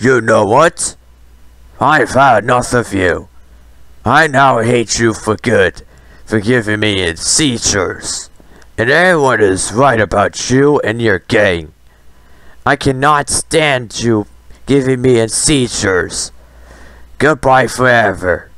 You know what? I've had enough of you. I now hate you for good, for giving me in seizures. And everyone is right about you and your gang. I cannot stand you giving me in seizures. Goodbye forever.